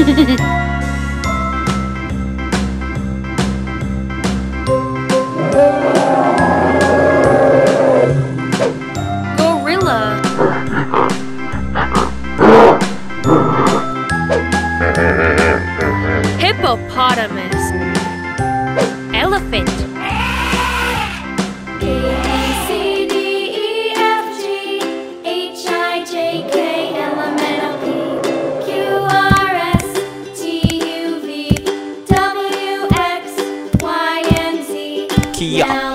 Hippopotamus. Elephant. 第一啊